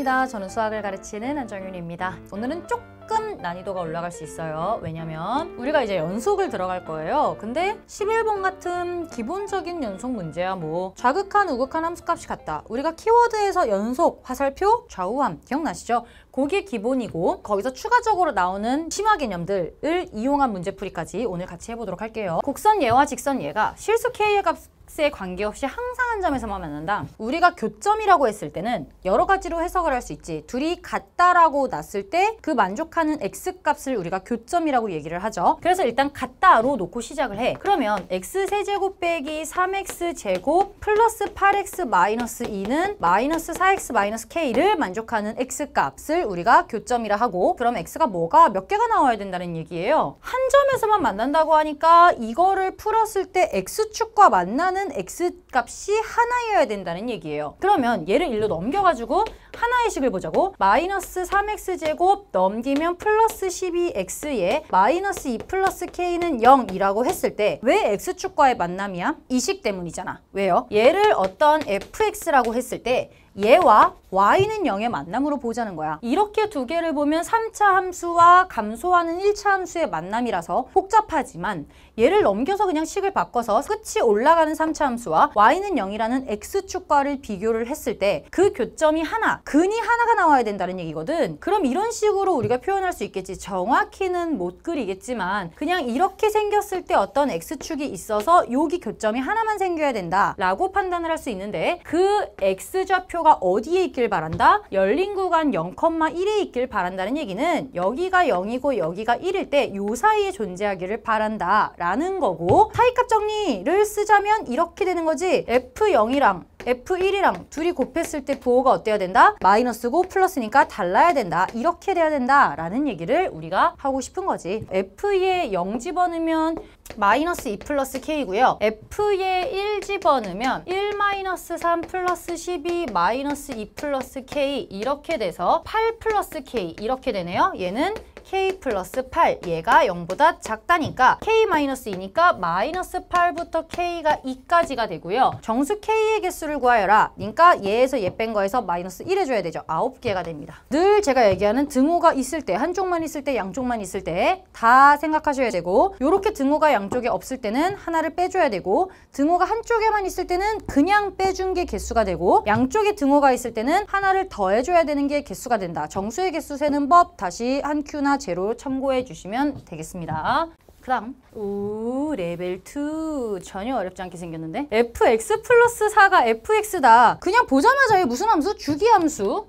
반갑습니다. 저는 수학을 가르치는 안정윤입니다. 오늘은 조금 난이도가 올라갈 수 있어요. 왜냐면 우리가 이제 연속을 들어갈 거예요. 근데 11번 같은 기본적인 연속 문제야 뭐 좌극한, 우극한 함수값이 같다. 우리가 키워드에서 연속, 화살표, 좌우함 기억나시죠? 그게 기본이고 거기서 추가적으로 나오는 심화 개념들을 이용한 문제풀이까지 오늘 같이 해보도록 할게요. 곡선 예와 직선 예가 실수 K의 값 에 관계없이 항상 한 점에서만 만난다. 우리가 교점이라고 했을 때는 여러 가지로 해석을 할 수 있지. 둘이 같다라고 났을 때 그 만족하는 x값을 우리가 교점이라고 얘기를 하죠. 그래서 일단 같다로 놓고 시작을 해. 그러면 x세제곱 빼기 3x제곱 플러스 8x 마이너스 2는 마이너스 4x 마이너스 k를 만족하는 x값을 우리가 교점이라 하고 그럼 x가 뭐가 몇 개가 나와야 된다는 얘기예요. 한 점에서만 만난다고 하니까 이거를 풀었을 때 x축과 만나는 하는 x값이 하나여야 된다는 얘기예요. 그러면 얘를 일로 넘겨가지고 하나의 식을 보자고 마이너스 3x제곱 넘기면 플러스 12x에 마이너스 2 플러스 k는 0이라고 했을 때 왜 x축과의 만남이야? 이식 때문이잖아. 왜요? 얘를 어떤 fx라고 했을 때 얘와 y는 0의 만남으로 보자는 거야. 이렇게 두 개를 보면 3차 함수와 감소하는 1차 함수의 만남이라서 복잡하지만 얘를 넘겨서 그냥 식을 바꿔서 끝이 올라가는 3차 함수와 y는 0이라는 x축과를 비교를 했을 때 그 교점이 하나, 근이 하나가 나와야 된다는 얘기거든. 그럼 이런 식으로 우리가 표현할 수 있겠지. 정확히는 못 그리겠지만 그냥 이렇게 생겼을 때 어떤 x축이 있어서 여기 교점이 하나만 생겨야 된다 라고 판단을 할 수 있는데 그 x좌표가 어디에 있길 바란다? 열린 구간 0,1에 있길 바란다는 얘기는 여기가 0이고 여기가 1일 때 요 사이에 존재하기를 바란다 라는 거고 사이값 정리를 쓰자면 이렇게 되는 거지 F0이랑 F1이랑 둘이 곱했을 때 부호가 어때야 된다? 마이너스고 플러스니까 달라야 된다. 이렇게 돼야 된다. 라는 얘기를 우리가 하고 싶은 거지. F에 0 집어넣으면 마이너스 2 플러스 K고요. F에 1 집어넣으면 1 마이너스 3 플러스 12 마이너스 2 플러스 K 이렇게 돼서 8 플러스 K 이렇게 되네요. 얘는 k 플러스 8 얘가 0보다 작다니까 k 마이너스 2니까 마이너스 8부터 k가 2까지가 되고요. 정수 k의 개수를 구하여라. 그러니까 얘에서 얘 뺀 거에서 마이너스 1 해줘야 되죠. 9개가 됩니다. 늘 제가 얘기하는 등호가 있을 때 한쪽만 있을 때 양쪽만 있을 때 다 생각하셔야 되고 이렇게 등호가 양 쪽에 없을 때는 하나를 빼줘야 되고 등호가 한쪽에만 있을 때는 그냥 빼준 게 개수가 되고 양쪽에 등호가 있을 때는 하나를 더해줘야 되는 게 개수가 된다. 정수의 개수 세는 법 다시 한 큐나 제로 참고해 주시면 되겠습니다. 그 다음 우 레벨 2 전혀 어렵지 않게 생겼는데 fx 플러스 4가 fx다. 그냥 보자마자 무슨 함수? 주기함수.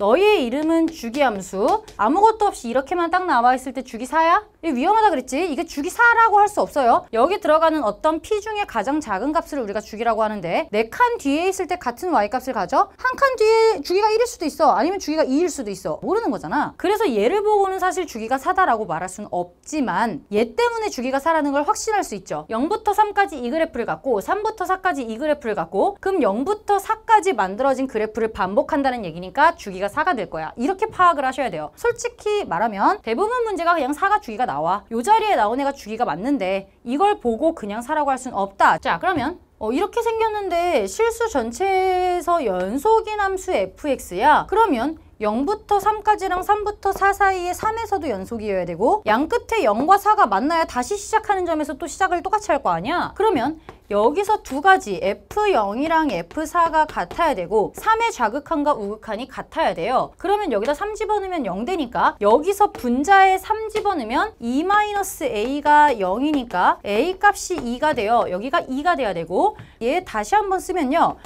너의 이름은 주기함수. 아무것도 없이 이렇게만 딱 나와 있을 때 주기사야? 위험하다 그랬지? 이게 주기사라고 할 수 없어요. 여기 들어가는 어떤 피 중에 가장 작은 값을 우리가 주기라고 하는데 네 칸 뒤에 있을 때 같은 y값을 가져? 한 칸 뒤에 주기가 1일 수도 있어. 아니면 주기가 2일 수도 있어. 모르는 거잖아. 그래서 얘를 보고는 사실 주기가 4다라고 말할 수는 없지만 얘 때문에 주기가 4라는 걸 확신할 수 있죠. 0부터 3까지 이 그래프를 갖고 3부터 4까지 이 그래프를 갖고 그럼 0부터 4까지 만들어진 그래프를 반복한다는 얘기니까 주기가 4가 될 거야. 이렇게 파악을 하셔야 돼요. 솔직히 말하면 대부분 문제가 그냥 4가 주기가 나와. 요 자리에 나온 애가 주기가 맞는데 이걸 보고 그냥 4라고 할 수는 없다. 자 그러면 어, 이렇게 생겼는데 실수 전체에서 연속인 함수 fx야. 그러면 0부터 3까지랑 3부터 4 사이에 3에서도 연속이어야 되고 양 끝에 0과 4가 만나야 다시 시작하는 점에서 또 시작을 똑같이 할 거 아니야? 그러면 여기서 두 가지 F0이랑 F4가 같아야 되고 3의 좌극한과 우극한이 같아야 돼요. 그러면 여기다 3 집어넣으면 0 되니까 여기서 분자에 3 집어넣으면 2-A가 0이니까 A 값이 2가 돼요. 여기가 2가 돼야 되고 얘 다시 한번 쓰면요.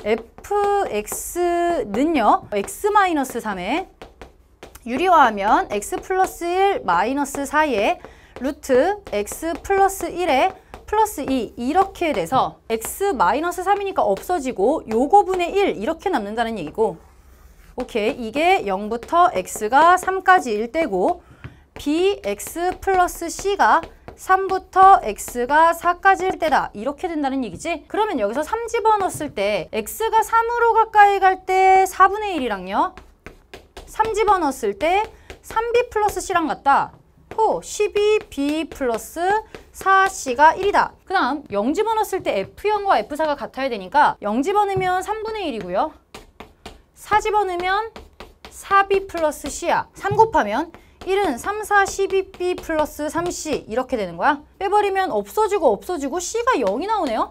fx는요. x-3에 유리화하면 x 플러스 1 마이너스 4에 루트 x 플러스 1에 플러스 2 이렇게 돼서 x 마이너스 3이니까 없어지고 요거 분의 1 이렇게 남는다는 얘기고. 오케이. 이게 0부터 x가 3까지일 때고 bx 플러스 c가 3부터 x가 4까지 일 때다. 이렇게 된다는 얘기지? 그러면 여기서 3 집어넣었을 때 x가 3으로 가까이 갈 때 4분의 1이랑요? 3 집어넣었을 때 3b 플러스 c랑 같다 호 12b 플러스 4c가 1이다. 그 다음 0 집어넣었을 때 F0과 F4가 같아야 되니까 0 집어넣으면 3분의 1이고요. 4 집어넣으면 4b 플러스 c야. 3 곱하면 1은 3, 4, 12b 플러스 3c 이렇게 되는 거야. 빼버리면 없어지고 없어지고 c가 0이 나오네요.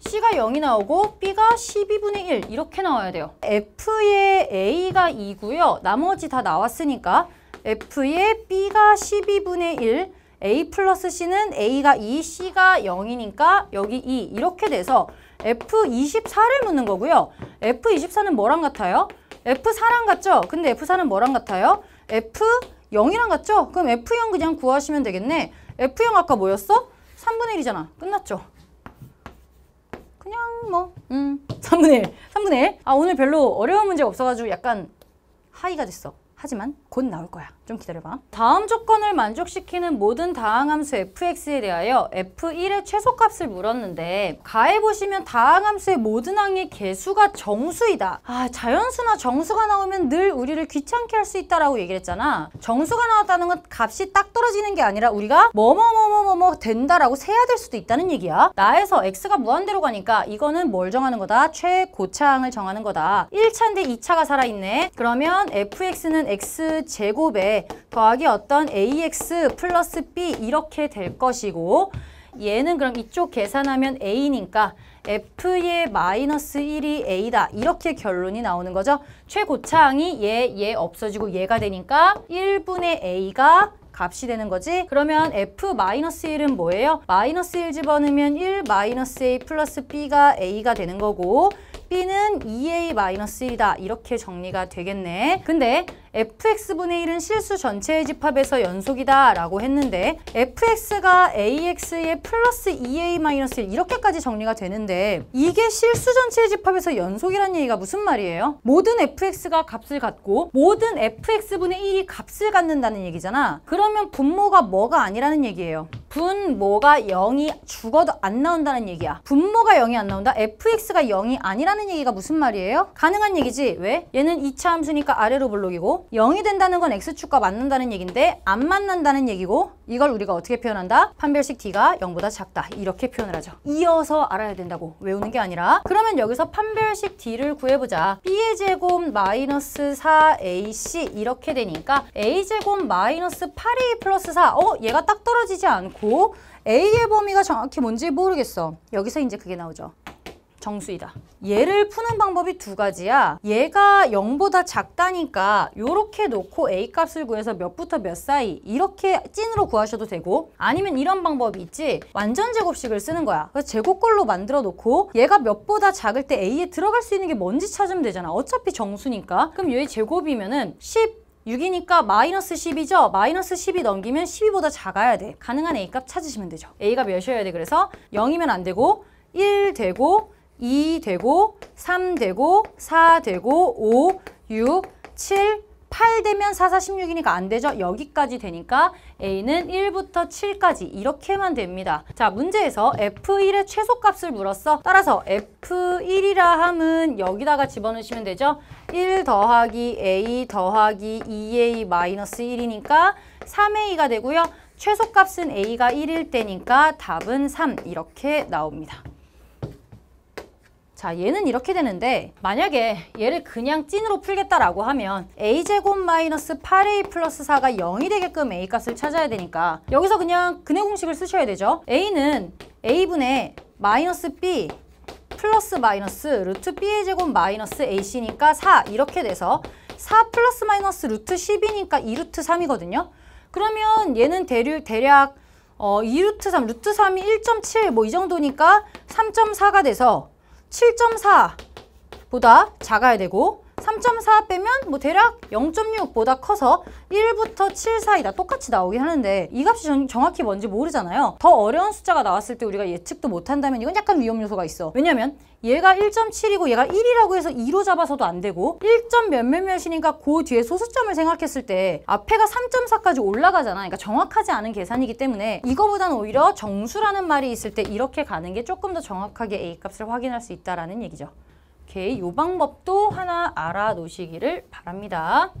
C가 0이 나오고 B가 12분의 1 이렇게 나와야 돼요. F의 A가 2고요. 나머지 다 나왔으니까 F의 B가 12분의 1 A 플러스 C는 A가 2, C가 0이니까 여기 2 이렇게 돼서 F24를 묻는 거고요. F24는 뭐랑 같아요? F4랑 같죠? 근데 F4는 뭐랑 같아요? F0이랑 같죠? 그럼 F0 그냥 구하시면 되겠네. F0 아까 뭐였어? 3분의 1이잖아. 끝났죠? 그냥 뭐, 음, 3분의 1. 3분의 1. 아, 오늘 별로 어려운 문제 없어가지고 약간 하이가 됐어. 하지만 곧 나올 거야. 좀 기다려봐. 다음 조건을 만족시키는 모든 다항함수 fx에 대하여 f1의 최소값을 물었는데 가해보시면 다항함수의 모든 항의 개수가 정수이다. 아 자연수나 정수가 나오면 늘 우리를 귀찮게 할 수 있다라고 얘기를 했잖아. 정수가 나왔다는 건 값이 딱 떨어지는 게 아니라 우리가 뭐뭐뭐뭐뭐 된다라고 세야 될 수도 있다는 얘기야. 나에서 x가 무한대로 가니까 이거는 뭘 정하는 거다? 최고차항을 정하는 거다. 1차인데 2차가 살아있네. 그러면 fx는 x제곱에 더하기 어떤 ax 플러스 b 이렇게 될 것이고 얘는 그럼 이쪽 계산하면 a니까 f의 마이너스 1이 a다 이렇게 결론이 나오는 거죠. 최고차항이 얘, 얘 없어지고 얘가 되니까 1분의 a가 값이 되는 거지. 그러면 f-1은 뭐예요? 마이너스 1 집어넣으면 1 마이너스 a 플러스 b가 a가 되는 거고 b는 2a-1이다. 이렇게 정리가 되겠네. 근데 fx분의 1은 실수 전체의 집합에서 연속이다 라고 했는데 fx가 ax의 플러스 2a-1 이렇게까지 정리가 되는데 이게 실수 전체의 집합에서 연속이란 얘기가 무슨 말이에요? 모든 fx가 값을 갖고 모든 fx분의 1이 값을 갖는다는 얘기잖아. 그러면 분모가 뭐가 아니라는 얘기예요. 분모가 0이 죽어도 안 나온다는 얘기야. 분모가 0이 안 나온다? fx가 0이 아니라는 얘기가 무슨 말이에요? 가능한 얘기지. 왜? 얘는 2차 함수니까 아래로 블록이고 0이 된다는 건 x축과 맞는다는 얘긴데 안 만난다는 얘기고 이걸 우리가 어떻게 표현한다? 판별식 d가 0보다 작다. 이렇게 표현을 하죠. 이어서 알아야 된다고 외우는 게 아니라 그러면 여기서 판별식 d를 구해보자. b의 제곱 마이너스 4ac 이렇게 되니까 a제곱 마이너스 8a 플러스 4 어? 얘가 딱 떨어지지 않고 A의 범위가 정확히 뭔지 모르겠어. 여기서 이제 그게 나오죠. 정수이다. 얘를 푸는 방법이 두 가지야. 얘가 0보다 작다니까 이렇게 놓고 A 값을 구해서 몇부터 몇 사이 이렇게 찐으로 구하셔도 되고 아니면 이런 방법이 있지. 완전 제곱식을 쓰는 거야. 그래서 제곱꼴로 만들어 놓고 얘가 몇보다 작을 때 A에 들어갈 수 있는 게 뭔지 찾으면 되잖아. 어차피 정수니까. 그럼 얘의 제곱이면 은 10 6이니까 마이너스 10이죠? 마이너스 10이 넘기면 12보다 작아야 돼. 가능한 A값 찾으시면 되죠. A가 몇이어야 돼? 그래서 0이면 안 되고 1 되고 2 되고 3 되고 4 되고 5, 6, 7, 8 되면 4, 4, 16이니까 안 되죠? 여기까지 되니까 A는 1부터 7까지 이렇게만 됩니다. 자, 문제에서 F1의 최소값을 물었어. 따라서 F1이라 함은 여기다가 집어넣으시면 되죠? 1 더하기 A 더하기 2A 마이너스 1이니까 3A가 되고요. 최소값은 A가 1일 때니까 답은 3 이렇게 나옵니다. 자, 얘는 이렇게 되는데 만약에 얘를 그냥 찐으로 풀겠다라고 하면 a제곱 마이너스 8a 플러스 4가 0이 되게끔 a값을 찾아야 되니까 여기서 그냥 근해 공식을 쓰셔야 되죠. a는 a분의 마이너스 b 플러스 마이너스 루트 b의 제곱 마이너스 ac니까 4 이렇게 돼서 4 플러스 마이너스 루트 10이니까 2루트 3이거든요. 그러면 얘는 대류, 대략 어, 2루트 3, 루트 3이 1.7 뭐 이 정도니까 3.4가 돼서 7.4보다 작아야 되고 3.4 빼면 뭐 대략 0.6보다 커서 1부터 7 사이다 똑같이 나오긴 하는데 이 값이 정, 정확히 뭔지 모르잖아요. 더 어려운 숫자가 나왔을 때 우리가 예측도 못한다면 이건 약간 위험 요소가 있어. 왜냐면 얘가 1.7이고 얘가 1이라고 해서 2로 잡아서도 안 되고 1점 몇몇몇이니까 그 뒤에 소수점을 생각했을 때 앞에가 3.4까지 올라가잖아. 그러니까 정확하지 않은 계산이기 때문에 이거보다는 오히려 정수라는 말이 있을 때 이렇게 가는 게 조금 더 정확하게 A값을 확인할 수 있다는 얘기죠. 오케이, 이 방법도 하나 알아놓으시기를 바랍니다.